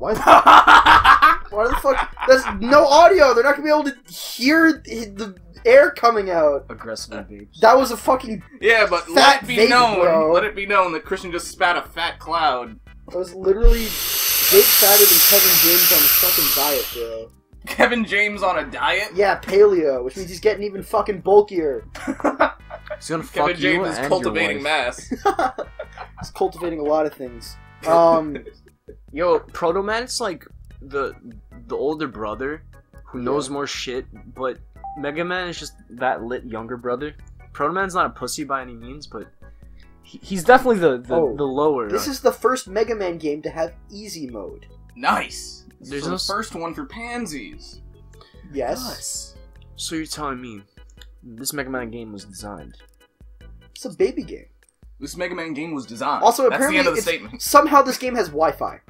Why? The, why the fuck? There's no audio. They're not gonna be able to hear the, the air coming out. Aggressively vapes. That was a fucking. yeah, but Fat let it be vape, known. bro. Let it be known that Krystian just spat a fat cloud. That was literally big fatter than Kevin James on a fucking diet, bro. Kevin James on a diet. Yeah, paleo, which means he's getting even fucking bulkier. He's gonna fuck Kevin you James is and cultivating your wife. mass. he's cultivating a lot of things. Um, Yo, Proto Man's like the the older brother who knows more shit, but Mega Man is just that lit younger brother. Proto Man's not a pussy by any means, but he, he's definitely the the, Oh, the lower. this is the first Mega Man game to have easy mode. Nice. This There's is the no first one for pansies. Yes, So you're telling me this Mega Man game was designed? it's a baby game. This Mega Man game was designed. Also, That's apparently, the end of the statement. somehow this game has Wi-Fi.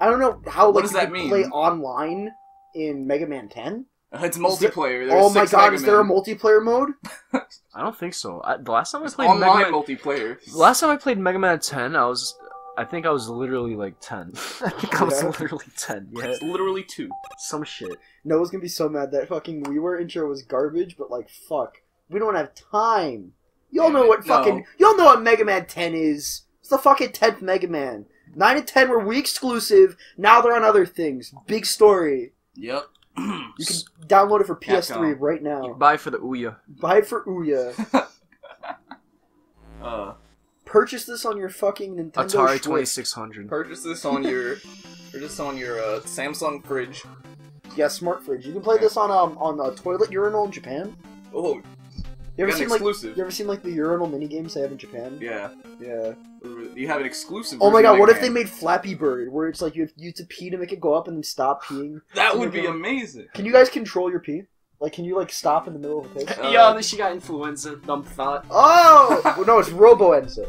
I don't know how What like does you that mean? play online in Mega Man 10. It's Is there- multiplayer. There's oh my god, Mega is there a multiplayer mode? I don't think so. I, the last time I It's played Mega Man, multiplayer? the last time I played Mega Man 10, I was, I think I was literally like 10. I think I was Yeah. literally 10. Yeah, It's literally two. some shit. Noah's gonna be so mad that fucking WiiWare intro was garbage, but like, fuck. We don't have time. Y'all know what No. fucking. Y'all know what Mega Man 10 is. It's the fucking 10th Mega Man. 9 and 10 were Wii exclusive, now they're on other things. Big story. Yep. You can download it for PS3 Capcom. right now. Buy for the Ouya. Buy it for Ouya. uh, Purchase this on your fucking Nintendo Atari Switch. 2600. purchase this on your, purchase on your uh, Samsung fridge. Yeah, smart fridge. You can play this on um on a toilet urinal in Japan. Oh, You you ever got an seen like exclusive. you ever seen like the urinal mini games they have in Japan? yeah, Yeah. you have an exclusive. Oh my god, of what if they made Flappy Bird, where it's like you have, you have to pee to make it go up and then stop peeing? That would be amazing. Can you guys control your pee? Like, can you like stop in the middle of a piss? Uh, Yo, she got influenza. Dumb fat. Oh well, no, it's Roboenza.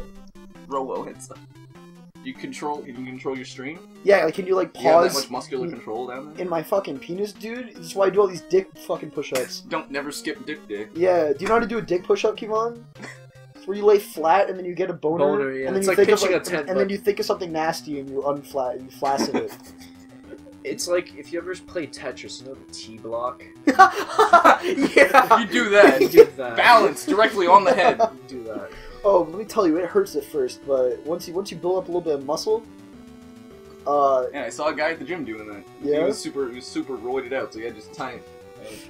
Robo hits. You control. Can You can control your stream. Yeah, like can you like You have that pause much muscular control down there. in my fucking penis, dude? This is why I do all these dick fucking push-ups. Don't never skip dick dick. Yeah, do you know how to do a dick push-up, KeVaughn? It's where you lay flat and then you get a boner, Boner, yeah. and then It's you like think of like, a tent, and then you think of something nasty and you unflat and you flaccid it. It's like if you ever play Tetris, you know the T block? yeah. You do that. You do that. Balance directly on the head. You do that. Oh, let me tell you, it hurts at first, but once you once you build up a little bit of muscle, uh, Yeah, I saw a guy at the gym doing that. Yeah, he was super. He was super roided out, so he had just tiny.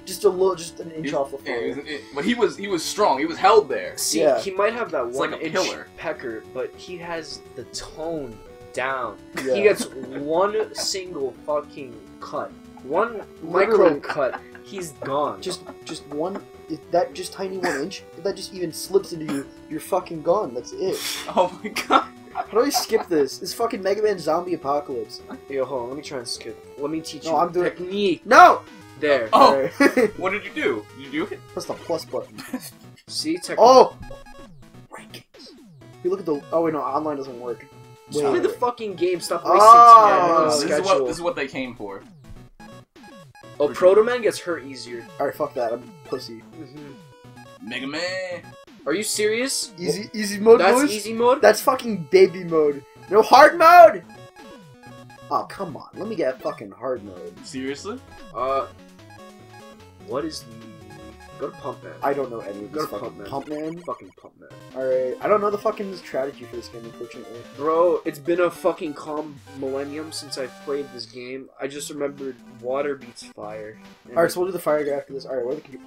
just a little, just an inch He- off the Yeah, he floor. was, it, but he was he was strong. He was held there. See, Yeah. he might have that It's one like a inch pillar. pecker, but he has the tone down. Yeah. He gets one single fucking cut, one Literally. micro cut. He's gone. just just one, if that just tiny one inch, if that just even slips into you, you're fucking gone. That's it. Oh my god. How do I skip this? This fucking Mega Man Zombie Apocalypse. Yo, hold on. Let me try and skip. Let me teach No, you I'm doing- technique. No. There. Oh. Alright. What did you do? Did you do it? Press the plus button. See, technique. Oh. Rankings. You look at the. Oh wait, no, online doesn't work. Just Wait. play the fucking game. Stop ah! wasting Oh, time this, is what, this is what they came for. Oh, Proto Man gets hurt easier. Alright, fuck that. I'm a pussy. Mega Man. Are you serious? Easy, easy mode. That's boys? easy mode. That's fucking baby mode. No hard mode. Oh come on, let me get a fucking hard mode. Seriously? Uh, what is the? Go to Pump Man. I don't know any of Go to fucking Pump Man. pump man. fucking Pump Man. Alright, I don't know the fucking strategy for this game, unfortunately. Bro, it's been a fucking calm millennium since I've played this game. I just remembered water beats fire. Alright, so we'll do the fire guy after this. Alright, what are the computer?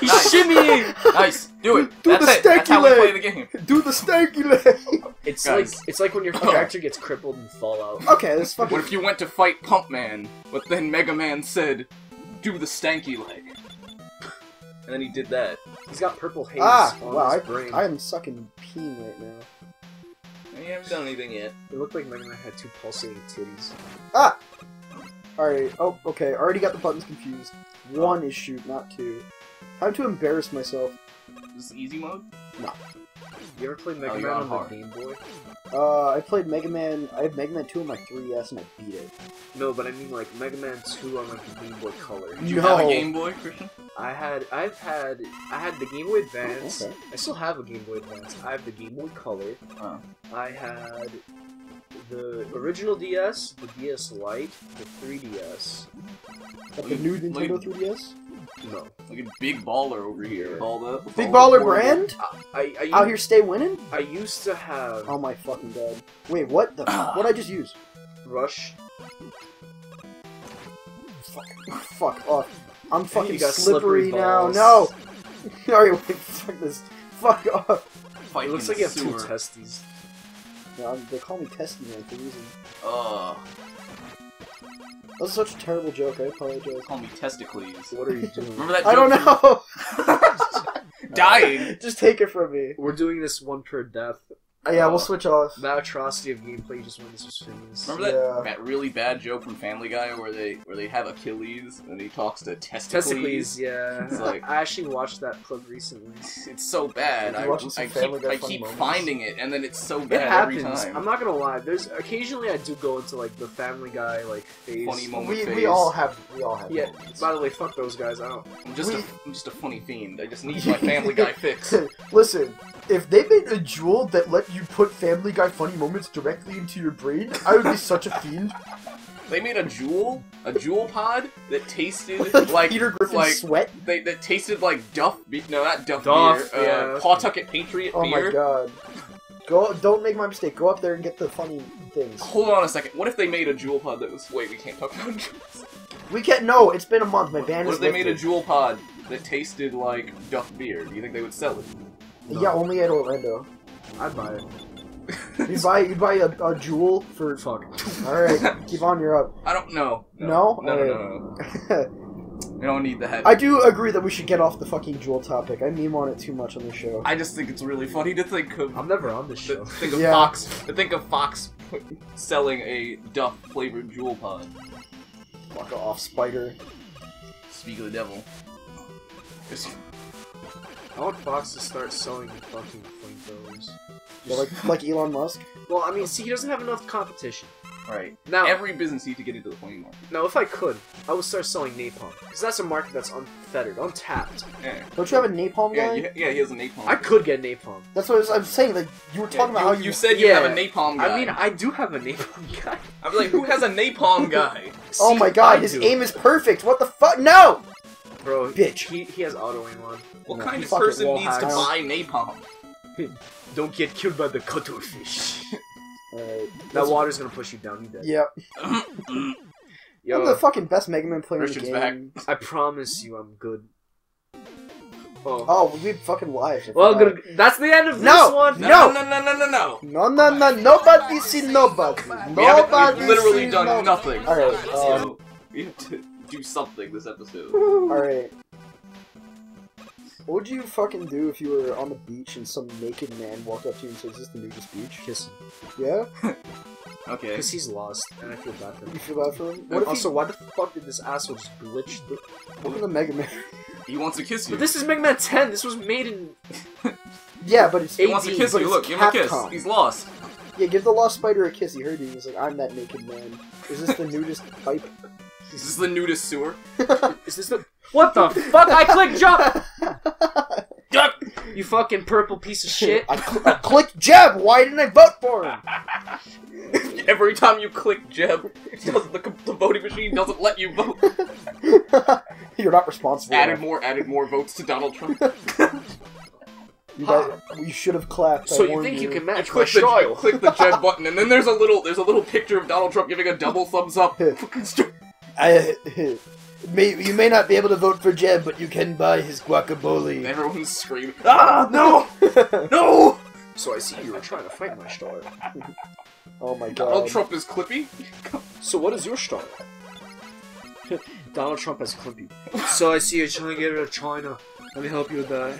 He's Nice. shimmying. Nice. Do it. Do That's the it. That's how we stanky play leg. the game. Do the stanky leg! It's Guys. like it's like when your character gets crippled in Fallout. okay, this fucking. What if you went to fight Pump Man, but then Mega Man said, "Do the stanky leg," and then he did that. He's got purple haze Ah! on Wow, his I, brain. I am sucking peen right now. And you haven't done anything yet. It looked like Mega Man had two pulsating titties. Ah! Alright, oh, okay, already got the buttons confused. One is shoot, not two. Time to embarrass myself. Is This is easy mode. You ever played Mega Oh, Man on on the Game Boy? Uh, I played Mega Man. I have Mega Man 2 on my 3DS and I beat it. No, but I mean like Mega Man 2 on like the Game Boy Color. Did you No. have a Game Boy, Krystian? I had, I've had, I had the Game Boy Advance. Okay. I still have a Game Boy Advance. I have the Game Boy Color. Oh. I had the original DS, the DS Lite, the 3DS. Like the new Look- Nintendo look- 3DS. No, Like a Big Baller over here. All the, with Big Baller brand I I, out here, stay winning. I used to have Oh my fucking god! Wait, what the? what I just use? Rush. Fuck, fuck off! I'm fucking you got slippery, slippery now. balls. No. Alright, wait, fuck this. Fuck off. Fight It looks like you have two testes. Yeah, I'm- they call me Testy Man for a reason. Ugh. That was such a terrible joke. I apologize. Call me testicles. What are you doing? Remember that I don't know. Dying. Just take it from me. We're doing this one per death. Uh, yeah, we'll switch off. That atrocity of gameplay just when this was finished. Remember that, Yeah. that really bad joke from Family Guy where they where they have Achilles and he talks to testicles? Testicles, yeah. It's like- I actually watched that clip recently. It's so bad. You I, watching some I Family keep, Guy I funny keep moments? finding it, and then it's so It bad every happens. time. I'm not gonna lie. There's occasionally I do go into like the Family Guy like phase. Funny moment We, phase. we all have we all have. Yeah. moments. By the way, fuck those guys. I don't. I'm just we- a, I'm just a funny fiend. I just need my Family Guy fix. Listen, if they made a Juul that let you put Family Guy funny moments directly into your brain, I would be such a fiend. They made a Juul, a Juul pod that tasted like, like Peter Griffin's like sweat. they that tasted like Duff. Be- no, not Duff, Duff, beer. yeah. Uh, Pawtucket Patriot Oh beer. my god. Go! Don't make my mistake. Go up there and get the funny things. Hold on a second. What if they made a Juul pod that was? Wait, we can't talk about Juuls. We can't. No, it's been a month. My ban What is if they made a Juul pod that tasted like Duff beer? Do you think they would sell it? Yeah, only at Orlando. I'd buy it. You buy you buy a, a Juul for. Fuck. All right, keep on. You're up. I don't know. No? No, no, no, Alright. no, no. I don't need that. I do agree that we should get off the fucking Juul topic. I meme on it too much on the show. I just think it's really funny to think of. I'm never on this show. think of Yeah. Fox. To think of Fox selling a Duff flavored Juul pod. Fuck off, spider. Speak of the devil. Just- I want Fox to start selling fucking flamethrowers. Yeah, like like Elon Musk. Well, I mean, see, he doesn't have enough competition. Right. Now, Every business needs to get into the flame market. now, if I could, I would start selling napalm because that's a market that's unfettered, untapped. Yeah. Don't you have a napalm Yeah, guy? you- yeah, he has a napalm. I could get napalm. That's what I was, I'm saying. Like you were Yeah, talking about how you, you said you Yeah. have a napalm guy. I mean, I do have a napalm guy. I'm like, who has a napalm guy? Oh my god, I his do. aim is perfect. What the fuck? No. Bro. Bitch. He, he has auto aim on. What No, kind of person wall needs to buy napalm? Don't get killed by the cuttlefish. Alright. that water's gonna push you down. You dead. Yep. Yo, I'm the fucking best Mega Man player Krystian's in the game. I promise you, I'm good. Oh. Oh, we fucking live. Well, forgot. good. That's the end of No! this one. No, no, no, no, no, no. No, no, no, nobody see nobody. We haven't Nobody we've literally done no- nothing. Alright, um, we have to do something this episode. Alright. What would you fucking do if you were on the beach and some naked man walked up to you and says, Is this the nudist beach? Kiss him. Yeah? Okay. Because he's lost, and I feel bad for him. You feel bad for him? What if also, he, why the fuck did this asshole just glitch through? look at the Mega Man? He wants to kiss you. But this is Mega Man 10. This was made in. yeah, but it's he wants to kiss but you. Look, give him a kiss. He's lost. Yeah, give the lost spider a kiss. He heard you. He's like, I'm that naked man. Is this the nudist pipe? Is this the nudist sewer? Is this the? What the fuck? I click jump. Duck! You fucking purple piece of shit. I, cl- I clicked jab. Why didn't I vote for him? Every time you click Jeb, the, the voting machine doesn't let you vote. You're not responsible. Added enough. more, added more votes to Donald Trump. You, guys, you should have clapped. I So you think you can match my click the, you click the Jeb button, and then there's a little, there's a little picture of Donald Trump giving a double thumbs up. Fucking stu- I, may, you may not be able to vote for Jeb, but you can buy his And guacamole. everyone's screaming, Ah, no! No! So I see you were trying to fight my star. oh my god. Donald god. Trump is Clippy? So what is your star? Donald Trump is Clippy. So I see you're trying to get rid of China. Let me help you with that.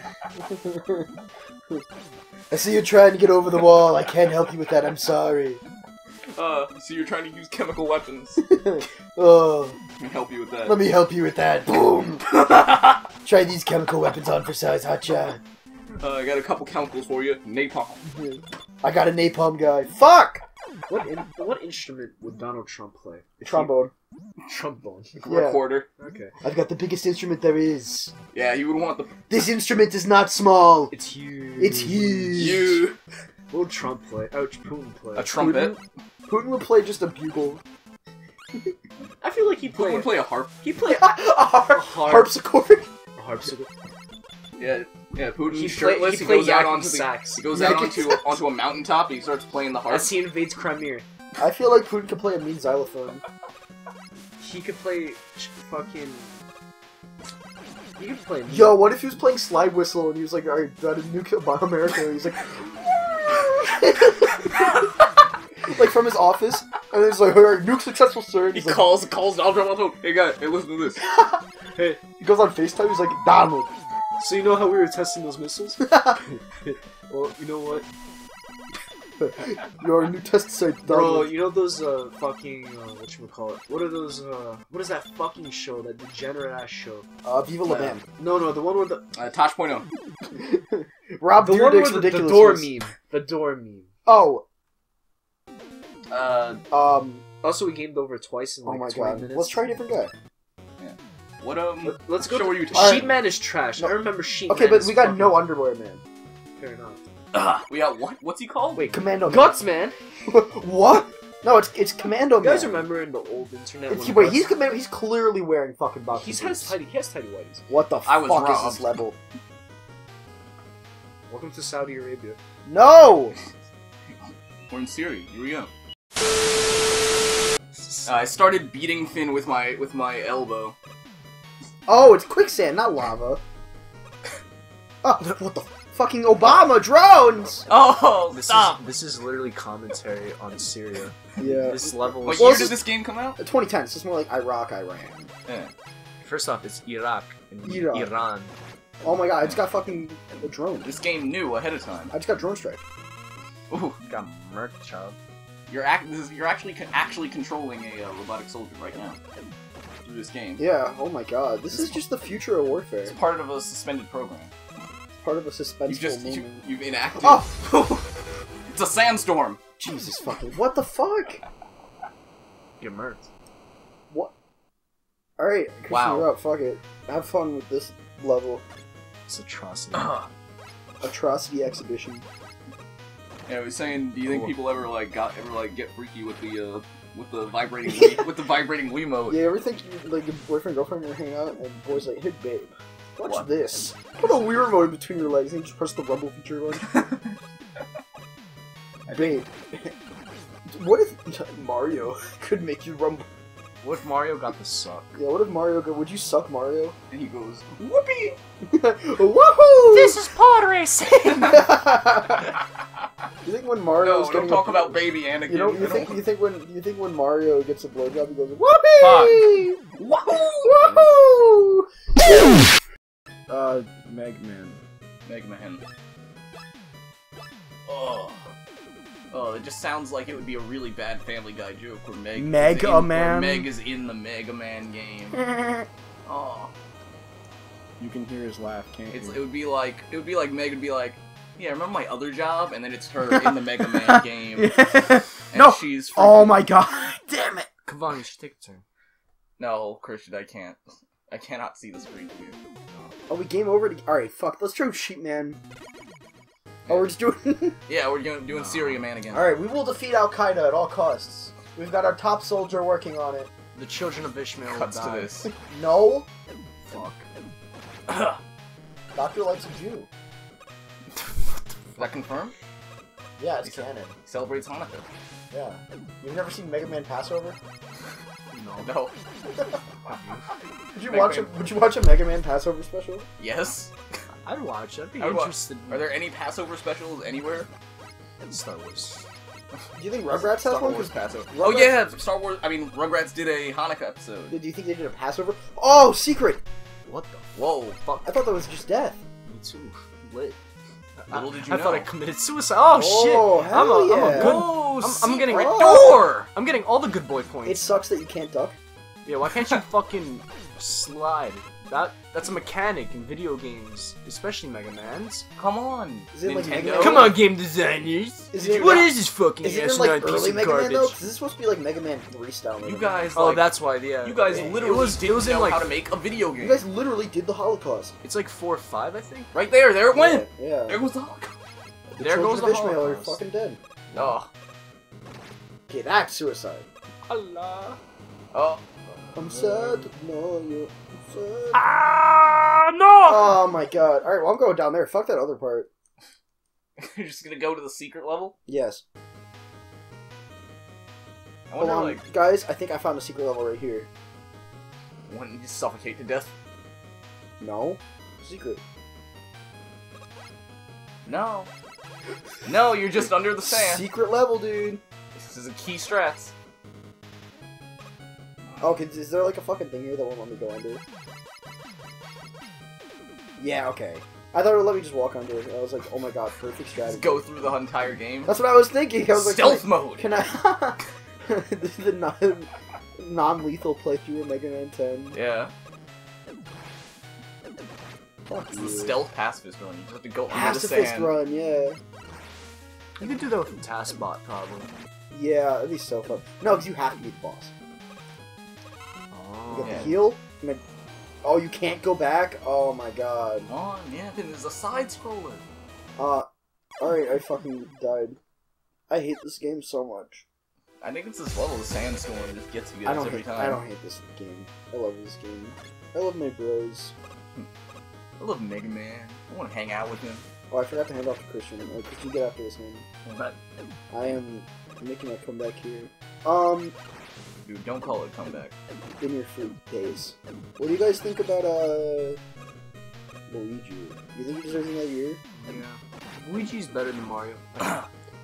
I see you're trying to get over the wall. I can't help you with that. I'm sorry. Uh, so you're trying to use chemical weapons. Oh, Let me help you with that. let me help you with that. Boom. Try these chemical weapons on for size, hotshot. Uh, I got a couple chemicals for you. Napalm. I got a napalm guy. Fuck. What in, what instrument would Donald Trump play? Trombone. Trombone. Yeah. Recorder. Okay. I've got the biggest instrument there is. Yeah, you would want the This instrument is not small. It's huge. It's huge. you. What would Trump play? Oh, Putin play. A trumpet. Putin would play just a bugle. I feel like he Who play. would play a harp? He play a har- harp. harpsichord. a harpsichord. Yeah, yeah. Putin He play- shirtless. he He, play goes out yakking onto the. sax. He goes Yakking out onto onto a mountaintop. and He starts playing the harp. As he invades Crimea, I feel like Putin could play a mean xylophone. he could play fucking. He could play. Yo, what if he was playing slide whistle and he was like, alright, got to nuke America, and he's like, like from his office, and he's like, alright, nuke successful, sir. And He like, calls calls Donald Trump. Hey guy, hey listen to this. Hey, he goes on FaceTime, he's like, Donald. so you know how we were testing those missiles? well, you know what, Your new test site, Donald. bro? You know those uh fucking uh, what you call it? What are those uh? What is that fucking show? That degenerate ass show? Uh, Viva La Bam. No, no, the one with the Uh, Tosh point oh. Rob the one Dyrdek's with the, the door meme. The door meme. Oh, Uh, um, Also, we gamed over twice in oh like my 20 god. minutes. Let's try a different guy. what um? Let- Let's go. show to- were you Alright. Sheep Man is trash. No. I remember Sheet Okay, Man but is we got fucking- no underwear, man. Fair enough. Ugh, we got what? What's he called? Wait, Commando Guts Man. Man. what? No, it's it's Commando You guys Man. remember in the old internet? It's, when wait, Guts- he's commando. He's clearly wearing fucking boxers. He's has tidy. He has tidy whities. What the I was fuck is robbed. this level? Welcome to Saudi Arabia. No. We're in Syria. Here we go. Uh, I started beating Finn with my with my elbow. Oh, it's quicksand, not lava. Oh, what the fucking Obama drones? Oh, This stop! is this is literally commentary on Syria. Yeah. This level What is year did this game come out? 2010. So it's more like Iraq, Iran. Yeah. first off it's Iraq and Iraq. Iran. Oh my god, it's got fucking a drone. This game knew ahead of time. I just got drone strike. Ooh, Got murk child. You're act. This is, you're actually con- actually controlling a uh, robotic soldier right now through this game. Yeah. Oh my god, this is just the future of warfare. It's part of a suspended program. It's Part of a suspended You suspenseful just you, moment. you've enacted. Oh, It's a sandstorm. Jesus fucking! What the fuck? Get murked. What? All right, Krystian, Wow. you're up. Fuck it. Have fun with this level. It's atrocity. Atrocity exhibition. Yeah, I was saying, do you think people ever like got ever like get freaky with the uh with the vibrating Wii, with the vibrating Wiimote? Yeah, ever think you, like your boyfriend girlfriend are hanging out and boy's like, "Hey babe, watch What? this." Put a Wii remote in between your legs and you just press the rumble feature button. babe, what if Mario could make you rumble? What if Mario got the suck? Yeah, what if Mario go? Would you suck Mario? And he goes, "Whoopee!" Woohoo! This is pod racing! you think when Mario No, is don't talk a, about baby Anakin. You know, you think you think when you think when Mario gets a blowjob, he goes whoopee, woohoo, woohoo. uh, Meg Man. Mega Oh. Oh, it just sounds like it would be a really bad Family Guy joke where Meg Mega is in, where Man. Meg is in the Mega Man game. Oh, You can hear his laugh, can't it's, you? it would be like it would be like Meg would be like, yeah, remember my other job? And then it's her in the Mega Man game. And No. she's Oh my god! Damn it! KeVaughn, you should take a turn. No, Krystian, I can't. I cannot see the screen view. Oh, we game over. To... All right, fuck. Let's try Sheep Man. Oh, we're just doing. Yeah, we're doing, doing Syria Man again. all right, we will defeat Al Qaeda at all costs. We've got our top soldier working on it. The children of Ishmael will Cuts to this. No, Fuck. Doctor likes a Jew. Is that confirmed? Yeah, it's He said- canon. He celebrates Hanukkah. Yeah. You've never seen Mega Man Passover? No. No. Would you Mega watch a Would you watch a Mega Man Passover special? Yes. I'd watch. I'd be I would watch- interested. Are there any Passover specials anywhere? in Star Wars? Do you think Rugrats has Star one? Wars 'Cause Passover. Rugrats- Oh yeah, Star Wars. I mean, Rugrats did a Hanukkah episode. Do you think they did a Passover? Oh, secret! What the Whoa. fuck? I thought that was just death. Me too. Lit. Little did you I know. thought I committed suicide. Oh, Oh, shit! I'm a, hell I'm a yeah. good. Whoa, I'm- I'm getting- secret Oh. door. I'm getting all the good boy points. It sucks that you can't duck. Yeah, why can't you fucking slide? That that's a mechanic in video games, especially Mega Man's. Come on. Is it like Mega Man? Come on, game designers. Is it you What not- is this fucking Is it in asinine like piece early of Mega Man though? Because this supposed to be like Mega Man 3 style. Mega You Man. guys. oh, that's why. Yeah. You guys It- literally it was didn't it was know in like how to make a video game. You guys literally did the Holocaust. it's like four or five, I think. Right there. There it went. Yeah. There was the Holocaust. The There goes the of Ishmael are fucking dead. No. Okay, that's suicide. Allah. Oh. I'm sad to know you. I'm sad. Ah no! Oh my god. Alright, well, I'm going down there. Fuck that other part. You're just gonna go to the secret level? Yes. I Hold wonder, on, like, guys. I think I found a secret level right here. when you suffocate to death? No? Secret. No. No, you're just under the sand. Secret level, dude. This is a key strats. Oh, okay, is there like a fucking thing here that won't let me go under? Yeah, okay. I thought it would let me just walk under it. I was like, oh my god, perfect strategy. Just go through the entire game. That's what I was thinking. I was like, Stealth can mode. I, can I the non non-lethal playthrough of Mega Man 10? Yeah. Fuck It's you. the stealth pacifist run. You just have to go under the Pacifist sand. run, yeah. You could do that with a Taskbot, probably. Yeah, that'd be so fun. No, because you have to be the boss. Oh. Get Yeah. the heal. Oh, you can't go back? Oh my god. Come on, yeah, then there's a side scroller. Uh, alright, I fucking died. I hate this game so much. I think it's this level, of sandstorm just gets you I guys don't every hate. time. I don't hate this game. I love this game. I love my bros. I love Mega Man. I want to hang out with him. Oh, I forgot to hand off to Krystian. Could you get after this? But I am making a comeback here. Um, Dude, don't call it a comeback. in your free days. What do you guys think about uh Luigi? You think he deserves another year? yeah, Luigi's better than Mario.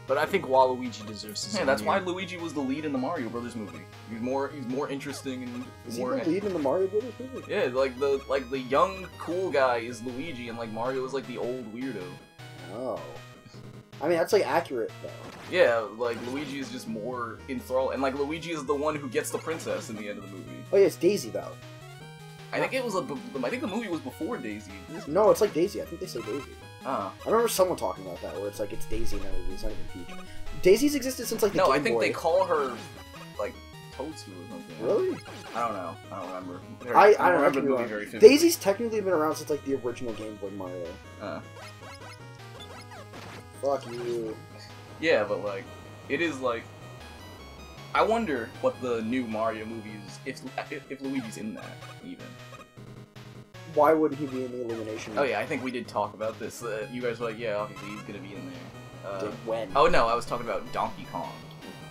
but I think Waluigi deserves his Yeah, own that's why. Luigi was the lead in the Mario Brothers movie. He's more he's more interesting and Is he more the lead in the Mario Brothers movie? Yeah, like the like the young cool guy is Luigi and like Mario is like the old weirdo. Oh. I mean, that's like accurate though. Yeah, like Luigi is just more enthralled and like Luigi is the one who gets the princess in the end of the movie. Oh yeah, it's Daisy though. I think it was a b- I think the movie was before Daisy. No, it's like Daisy. I think they say Daisy. Ah. I remember someone talking about that, where it's like it's Daisy in now. It's not even Peach. Daisy's existed since like the No, Game I think Boy. they call her like Toadstool or something. Really? I don't know. I don't remember. I, I don't remember the movie very. Daisy's technically been around since like the original Game Boy Mario. Uh, Fuck you. yeah, but like, it is like. I wonder what the new Mario movies if if, if Luigi's in that even. Why wouldn't he be in the Illumination? Oh yeah, I think we did talk about this. Uh, you guys were like, yeah, obviously he's gonna be in there. Uh, Did- when? oh no, I was talking about Donkey Kong.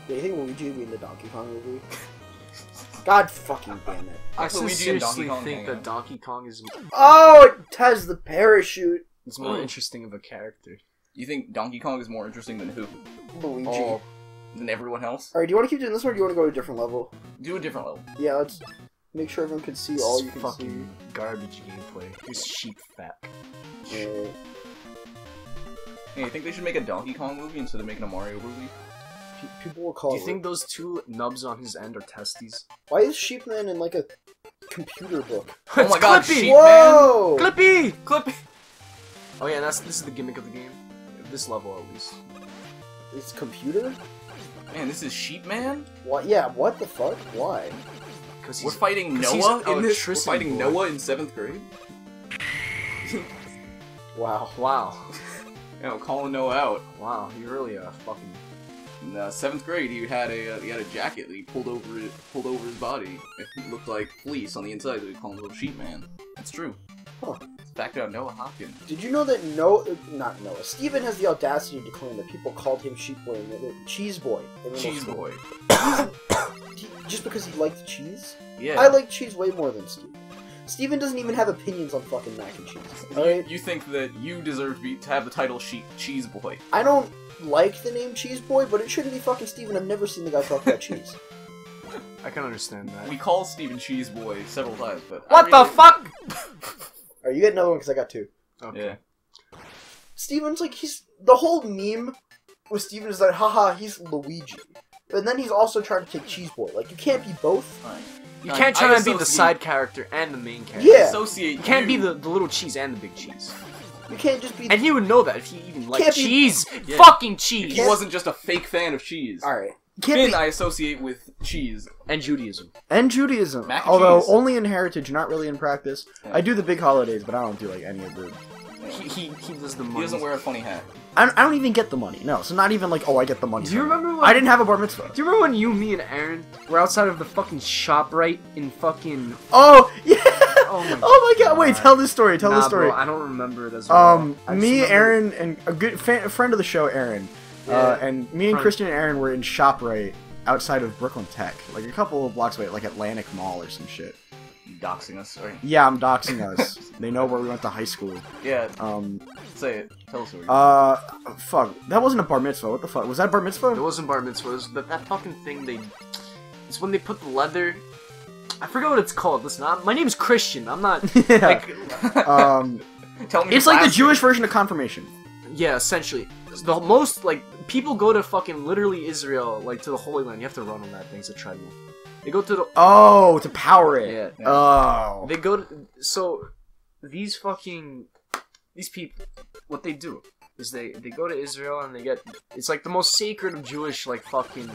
Do you think Luigi would be in the Donkey Kong movie? God fucking damn it. I Luigi and sincerely Donkey Kong think that. Donkey Kong is Oh, it has the parachute. is more interesting of a character. You think Donkey Kong is more interesting than who? Luigi. Oh. Than everyone else? Alright, do you want to keep doing this one or do you want to go to a different level? Do a different level. Yeah, let's make sure everyone can see all you This can fucking garbage gameplay. This sheep fat. see. Uh, Hey, you think they should make a Donkey Kong movie instead of making a Mario movie? pe- people will call Do you it. think those two nubs on his end are testes? Why is Sheepman in like a computer book? Oh my god, Clippy! Sheep Whoa! Clippy! Clippy! Oh yeah, that's this is the gimmick of the game. This level at least. It's computer? Man, this is Sheep Man. What? Yeah, what the fuck? Why? Because We're fighting Noah an in this. We're fighting boy. Noah in seventh grade. Wow. Wow. You know, calling Noah out. Wow, you really uh fucking In uh, seventh grade, he had a uh, he had a jacket that he pulled over it pulled over his body. It looked like fleece on the inside, so we call him Little Sheep Man. That's true. Huh. Fact out Noah Hopkins. Did you know that no, not Noah, Steven has the audacity to claim that people called him Sheep Boy, and that- Cheese Boy. in Cheese. Boy. Just because he liked cheese? Yeah. I like cheese way more than Steven. Steven doesn't even have opinions on fucking mac and cheese. You, you think that you deserve to, be, to have the title she- Cheese Boy? I don't like the name Cheese Boy, but it shouldn't be fucking Steven. I've never seen the guy talk about cheese. I can understand that. We call Steven Cheese Boy several times, but I What the really- fuck? Alright, you get another one because I got two. Okay. Yeah. Steven's like, he's. The whole meme with Steven is that, haha, he's Luigi. But then he's also trying to take Cheese Boy. Like, you can't be both. Fine. You I- can't I try and be the side character and the main character. Yeah. Associate. You can't be the, the little cheese and the big cheese. You can't just be. And he would know that if he even liked Can't be- cheese. Yeah. Fucking cheese. He wasn't just a fake fan of cheese. Alright. Can't Finn, be. I associate with cheese. And Judaism. And Judaism. Mac and although cheese. only in heritage, not really in practice. Yeah. I do the big holidays, but I don't do like any of the He, he, he does the He doesn't wear a funny hat. I don't, I don't even get the money. No, so not even like, oh, I get the money. Do you remember when I didn't have a bar mitzvah. Do you remember when you, me, and Aaron were outside of the fucking shop right in fucking? Oh yeah. Oh my. Oh my god! Wait, tell this story. Tell nah, this story. Bro, I don't remember it as well. Um, I me, remember- Aaron, and a good fan, friend of the show, Aaron, uh, and me and Friend. Krystian and Aaron were in Shoprite outside of Brooklyn Tech, like a couple of blocks away, like Atlantic Mall or some shit. You doxing us, right? Yeah, I'm doxing us. they know where we went to high school. Yeah, Um, say it. Tell us where. uh, fuck, that wasn't a bar mitzvah. What the fuck was that a bar It wasn't bar mitzvah. It was that, that fucking thing they. It's when they put the leather. I forget what it's called. Listen, I'm, my name's Krystian. I'm not yeah. like. um, Tell me. it's like the Jewish version of confirmation. Yeah, essentially. The most like people go to fucking literally Israel, like to the Holy Land. You have to run on that thing. It's a treadmill. They go to the Oh, to power it. yeah. Oh. They go to so these fucking these people. What they do is they they go to Israel and they get it's like the most sacred of Jewish like fucking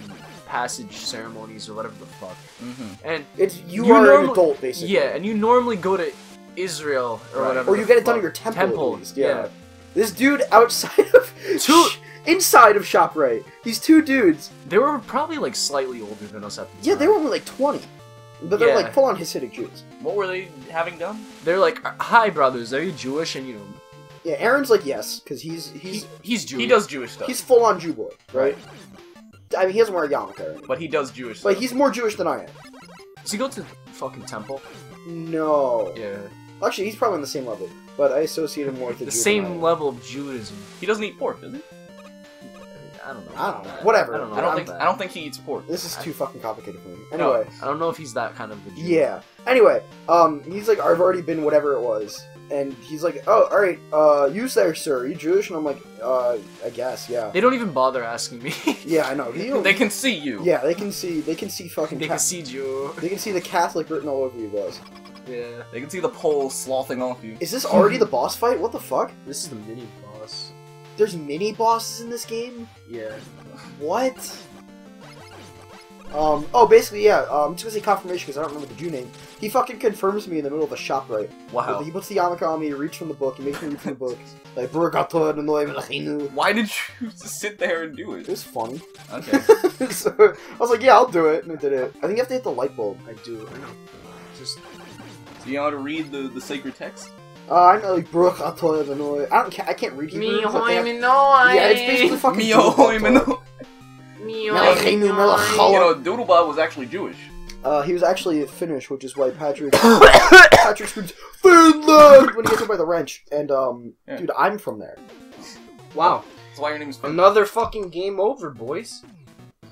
passage ceremonies or whatever the fuck. Mhm. And It's you, You are an adult basically. yeah, and you normally go to Israel or Right. whatever. Or you get it done at your temple. at Temple, least, yeah. This dude outside of Two- inside of Shoprite. These two dudes. They were probably like slightly older than us at the time. Yeah, they were only like twenty, but they're Yeah. like full on Hasidic Jews. What were they having done? They're like, "Hi, brothers. Are you Jewish?" And you know, Yeah, Aaron's like yes, because he's he, he's he's Jewish. He does Jewish stuff. he's full on Jew boy, right? I mean, he doesn't wear a yarmulke, or anything. But he does Jewish but stuff. he's more Jewish than I am. Does he go to fucking temple? No, Yeah. actually, he's probably on the same level, but I associate him more with the, The Jew than I same am. level of Judaism. He doesn't eat pork, does he? I don't know. I don't know. Whatever. I don't know. I don't about think. that. I don't think he eats pork. This is too fucking complicated for me. No. Anyway, I don't know if he's that kind of a Jew. yeah. Anyway, um, he's like, I've already been whatever it was, and he's like, oh, all right, uh, you there, sir? Are you Jewish? And I'm like, uh, I guess, yeah. They don't even bother asking me. Yeah, I know. You They can see you. Yeah, they can see. They can see fucking. they Ca- can see Jew. they can see the Catholic written all over you, boss. Yeah. They can see the pole slothing off you. Is this already the boss fight? What the fuck? This is the mini boss. There's mini bosses in this game. Yeah. What? Um. Oh, basically, yeah. Um. Just gonna say confirmation because I don't remember the Jew name. He fucking confirms me in the middle of a shop, right? Wow. He puts the yarmulke on me. He reads from the book. He makes me read from the book. Like Burgato and It Why did you just sit there and do it? It was funny. Okay. so I was like, yeah, I'll do it, and I did it. I think you have to hit the light bulb. I do. I know. Just. Do you know how to read the, the sacred text? Uh, I know like Burgato and I don't. Ca- I can't read Hebrew. but they have- Yeah, it's basically fucking. Mio Burgato. Himeno. Melachinu, You Melachalo. know, Doodlebob was actually Jewish. Uh, he was actually Finnish, which is why Patrick Patrick screams Finland when he gets hit by the wrench. And um, Yeah. dude, I'm from there. Wow. That's why your name is Finn. Another fucking game over, boys.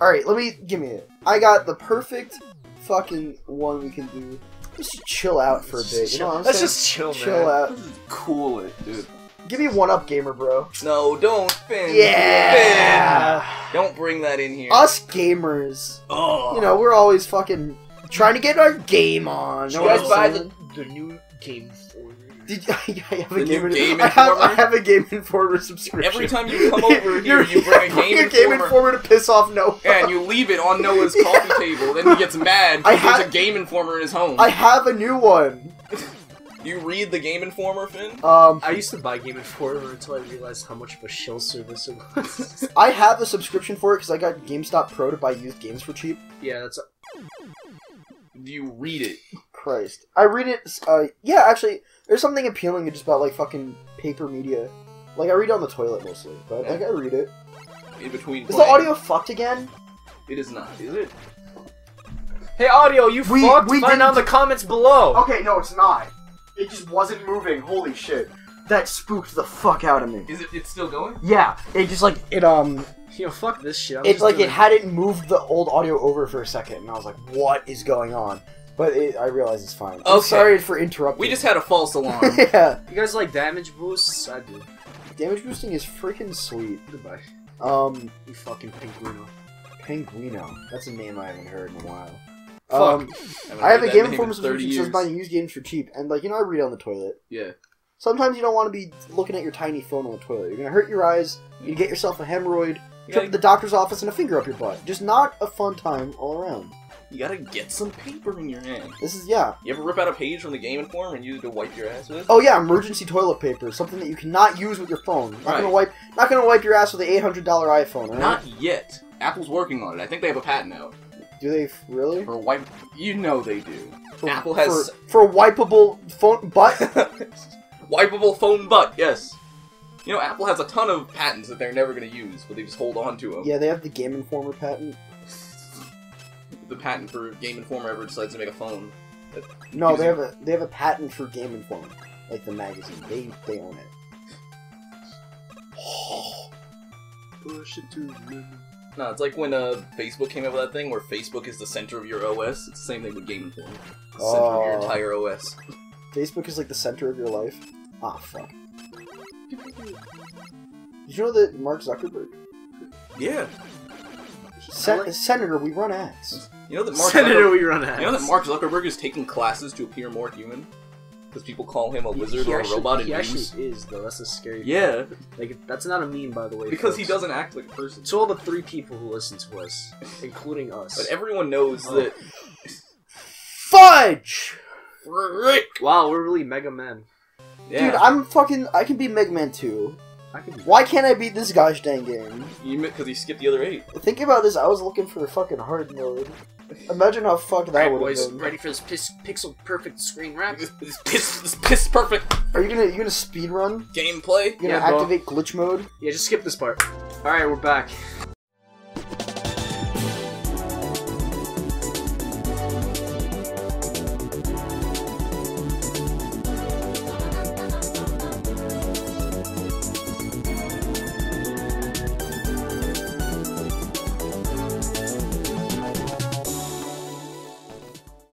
All right, let me give me it. I got the perfect fucking one we can do. Just chill out for a bit. You know what I'm Let's saying? just chill, chill man. out. Cool it, dude. Give me one up, gamer bro. No, don't, Finn. Yeah. Finn. Don't bring that in here. Us gamers, Oh. you know, we're always fucking trying to get our game on. You guys buy the, the new Game Informer? Did I have The a new game, Game I have, I Informer? have a Game Informer subscription. Every time you come over here, You're- you bring a you're Game bringing Game Informer. Informer to piss off Noah. and you leave it on Noah's coffee table. Then he gets mad I because there's a Game Informer in his home. I have a new one. You read the Game Informer, Finn? Um, I used to buy Game Informer until I realized how much of a shell service it was. I have a subscription for it because I got GameStop Pro to buy used games for cheap. yeah, that's. Do you read it? Christ, I read it. Uh, yeah, actually, there's something appealing just about like fucking paper media. Like I read it on the toilet mostly, but like I read it. In between. Is the audio fucked again? It is not, is it? Hey, audio, you We- fucked. we Find didn't- out in the comments below. Okay, no, it's not. It just wasn't moving. Holy shit, that spooked the fuck out of me. Is it? It's still going? Yeah, it just like it um Yo, fuck this shit. I'm it's just like doing it hadn't moved the old audio over for a second, and I was like, "What is going on?" But it, I realize it's fine. I'm Okay. sorry for interrupting. We just had a false alarm. yeah, You guys like damage boosts? I do. damage boosting is freaking sweet. Goodbye. Um, You fucking pinguino. Penguino. That's a name I haven't heard in a while. Fuck. Um, Haven't I have heard a Game name Informer in 30 subscription that says years. buying used games for cheap, and like you know, I read on the toilet. Yeah. Sometimes you don't want to be looking at your tiny phone on the toilet. You're gonna hurt your eyes. You get yourself a hemorrhoid. You Trip gotta, to the doctor's office and a finger up your butt. Just not a fun time all around. You gotta get some paper in your hand. This is yeah. You ever rip out a page from the Game Informer and use it to wipe your ass with? Oh yeah, emergency toilet paper, something that you cannot use with your phone. Not gonna wipe, not gonna wipe your ass with an eight hundred dollar iPhone. Right? Not yet. Apple's working on it. I think they have a patent out Do they really? for wipe. You know they do. For, Apple has- for, for wipeable phone butt. Wipeable phone butt. Yes. You know, Apple has a ton of patents that they're never gonna use, but they just hold on to them. yeah, they have the Game Informer patent. The patent for Game Informer ever decides to make a phone. No, they have a they have a patent for Game Informer, like the magazine. They they own it. Push it to me. No, it's like when uh, Facebook came up with that thing where Facebook is the center of your OS. It's the same thing with Game Informer. The center of your Oh. entire OS. Facebook is like the center of your life. Ah, fuck. Did you know that Mark Zuckerberg, Yeah. Sen- Senator, we run ads. You know that Mark Senator, Zuckerberg, we run ads. you know that Mark Zuckerberg is taking classes to appear more human because people call him a lizard He or a actually- robot in He actually is though. That's a scary. Yeah, Like that's not a meme, by the way. because he doesn't act like a person. To all the three people who listen to us, including us. But everyone knows Oh. that. Fudge, Rick. wow, we're really Mega Men. Yeah. dude, I'm fucking. I can be Mega Man 2. I could be. Why can't I beat this gosh dang game? You because he skipped the other eight. Think about this. I was looking for a fucking hard mode. Imagine how fucked that Alright, would boys, have been. ready for this pis- pixel perfect screen wrap? This, this piss, this piss perfect Are you gonna you gonna speed run? gameplay. You gonna Yeah, bro. activate glitch mode? Yeah, just skip this part. All right, we're back.